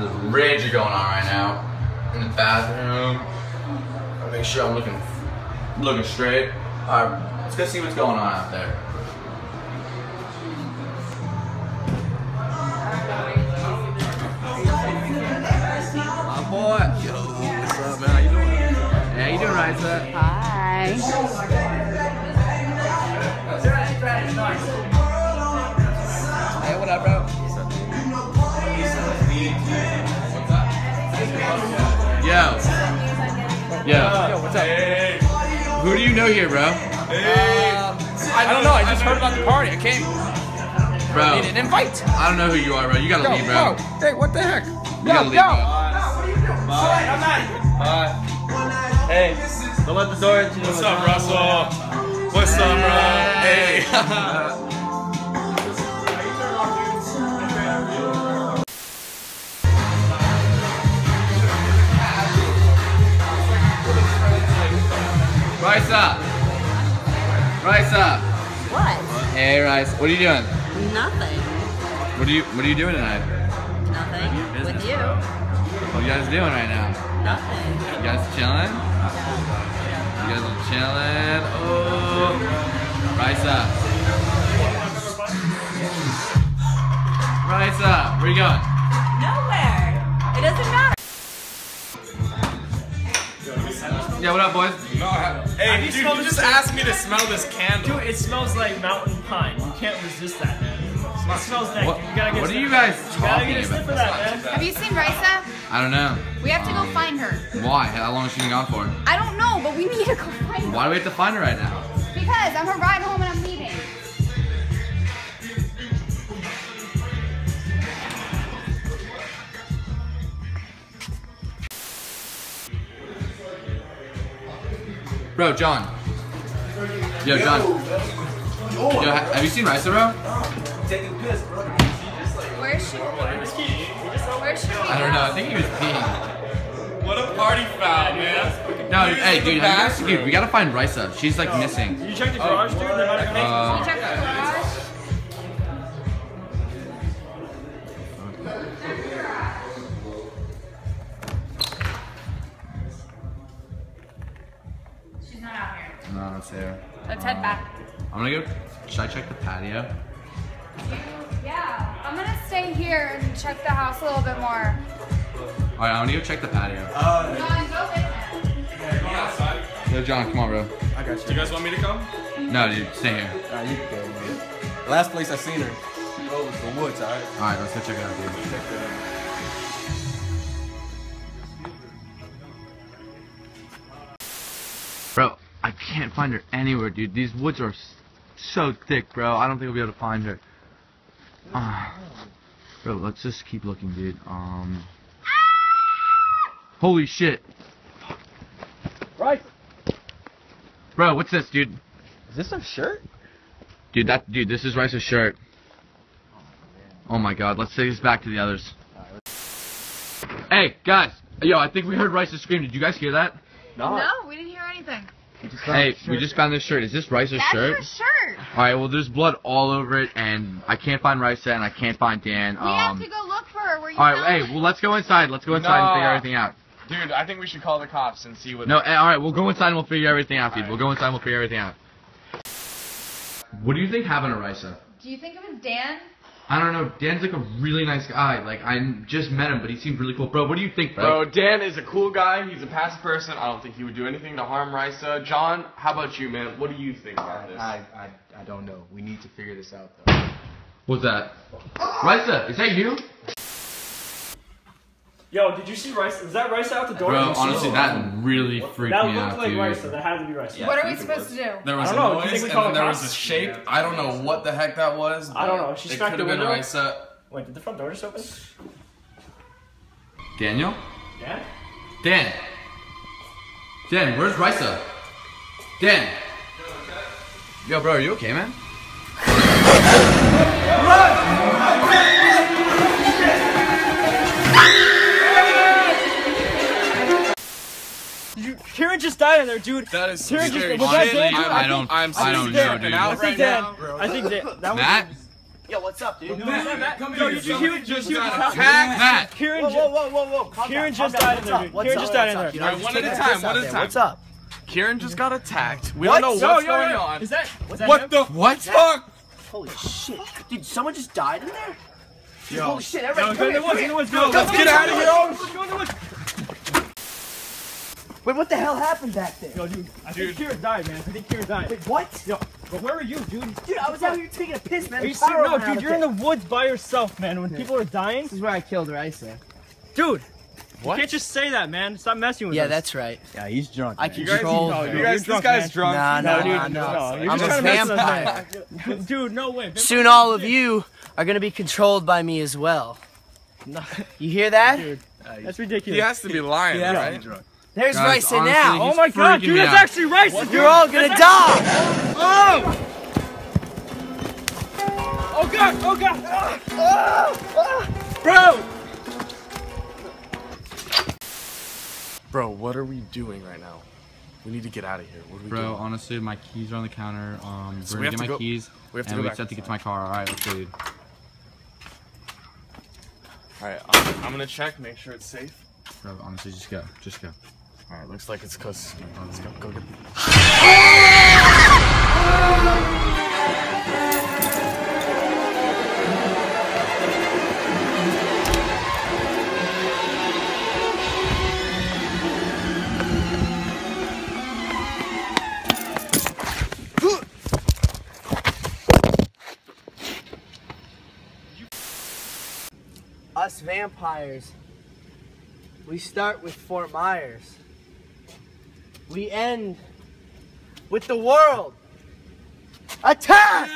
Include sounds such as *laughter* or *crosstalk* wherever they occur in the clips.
There's a rager going on right now in the bathroom. I'll make sure I'm looking looking straight. Alright, let's go see what's going on out there. Do you know here, bro? Uh, I don't know. I just heard about the party. I came. Bro, I Need an invite. I don't know who you are, bro. You gotta Yo, leave, bro. yo. Hey, what the heck? You gotta leave, bro. Hey, don't let the door into What's up, Russell? What's up, bro? Hey. *laughs* Rice. What are you doing? Nothing. What are you What are you doing tonight? Nothing. With you? What are you guys doing right now? Nothing. You guys chilling? You guys are chilling. Oh, Raysa. up. where you going? Yeah, what up, boys? Hey, dude, you just asked me to smell this candle. Dude, it smells like mountain pine. You can't resist that, man. It smells dank. What, You gotta get what are you guys You gotta talking get a sniff about? of that, man. Have you seen Risa? I don't know. We have to go find her. Why? How long has she been gone for? I don't know, but we need to go find her. Why do we have to find her right now? Because I'm her ride home and I'm leaving. Bro, John. Yo, John. Yo, ha- have you seen Risa, bro? Where is she? Where is she? I don't know. I think he was peeing. What a party foul, man. No, hey, dude, have you guys, dude, we gotta find Risa. She's like missing. You check the garage, dude? They might have Uh, You check the garage? Here. there. Let's head back. I'm gonna go. Should I check the patio? Yeah, I'm gonna stay here and check the house a little bit more. All right, I'm gonna go check the patio. Uh, John, go with him. Yo, John, come on, bro. I got you. Do you guys want me to come? No, dude, stay here. Nah, you can go, man. Last place I seen her. Oh, it was the woods, alright? All right, let's go check it out, dude. Check that out. Bro, I can't find her anywhere, dude. These woods are so thick, bro. I don't think we'll be able to find her. Ah. bro, let's just keep looking, dude. Um. Holy shit. Right. Bro, what's this, dude? Is this a shirt? Dude, that dude, this is Rice's shirt. Oh my god, let's take this back to the others. Hey, guys. Yo, I think we heard Rice's scream. Did you guys hear that? No. No, we didn't hear anything. Hey, we just found this shirt. Is this Rice's That's shirt? her shirt. Alright, well, there's blood all over it, and I can't find Rice and I can't find Dan. We have Um, to go look for her. Where you alright, hey, it. well, let's go inside. Let's go inside and figure everything out. Dude, I think we should call the cops and see what. No, eh, alright, we'll go inside and we'll figure everything out, dude. We'll go inside and we'll figure everything out. What do you think happened to Risa? Do you think it was Dan? I don't know. Dan's like a really nice guy. Like, I just met him, but he seemed really cool. Bro, what do you think, bro? Bro, Dan is a cool guy. He's a passive person. I don't think he would do anything to harm Risa. John, how about you, man? What do you think about this? I, I, I don't know. We need to figure this out, though. What's that? Risa, is that you? Yo, did you see Rice? Is that Rice out the door? Bro, Did you see honestly, it? that really freaked me out. That me looked out, like dude. Rice. That had to be Rice. what are we supposed to do? There was I a don't know. Do you noise think we and call then the there was a shape. I don't know what the heck that was. I don't know. but She it could have been window? Risa. Wait, did the front door just open? Daniel? Yeah. Dan. Dan, where's Risa? Dan. Yo, bro, are you okay, man? Did you? Kieran just died in there, dude. That is Kieran just. scary Was that shit. Dan? I'm- I don't- I'm I don't know, dude. I think right Dan. I think Dan. That was. Matt? Yo, what's up, dude? Matt, come here. Yo, did you hear it? Just hear Matt, Matt. Kieran, Whoa, whoa, whoa, whoa, whoa. Kieran just died in there, dude. Kieran just died in there. All right, one at a time, one at a time. What's up? Kieran just got attacked. We What? don't know what's yo, going yo. on. Is that? That What him? the what? Fuck? Holy shit. Dude, someone just died in there? Yo. Holy shit, Yo, everybody go come here, come here. the woods, go. Let's get out of here. Go in the woods. Wait, what the hell happened back there? Yo, dude, I think Kieran died, man. I think Kieran died. Wait, what? Yo, but where are you, dude? Dude, I was out here taking a piss, man. Are you The serious? No, dude, you're in the woods by yourself, man. When people are dying, This is where I killed Raysa. dude. What? You can't just say that, man. Stop messing with Yeah, us. that's right. Yeah, he's drunk. I man. control. no, her. you're You guys, drunk, this guy's man. drunk. Nah, No, nah, dude, nah, no, nah. you're I'm just a trying to mess with us, vampire. *laughs* Dude, no way. Soon all of you are gonna be controlled by me as well. You hear that? Dude, that's ridiculous. He has to be lying, Yeah. right? There's Guys, Raysa honestly, now. Oh my god, dude, that's actually rice. dude. You're all gonna die. Oh! Oh god! Oh god! Bro! Bro, what are we doing right now? We need to get out of here. What are we Bro, doing? honestly, my keys are on the counter. Um, So we're gonna have get to my go- keys. we have to and go we back just have to get to my car. All right, let's go, dude. Alright, I'm, I'm gonna check, make sure it's safe. Bro, honestly, just go. Just go. Alright, looks like it's cause. Let's go, go get Us vampires. We start with Fort Myers. We end with the world. Attack!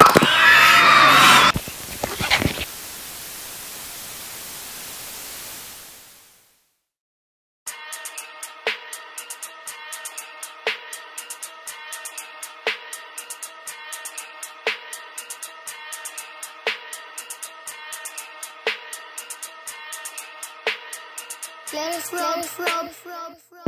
Let us roll, roll, roll, roll.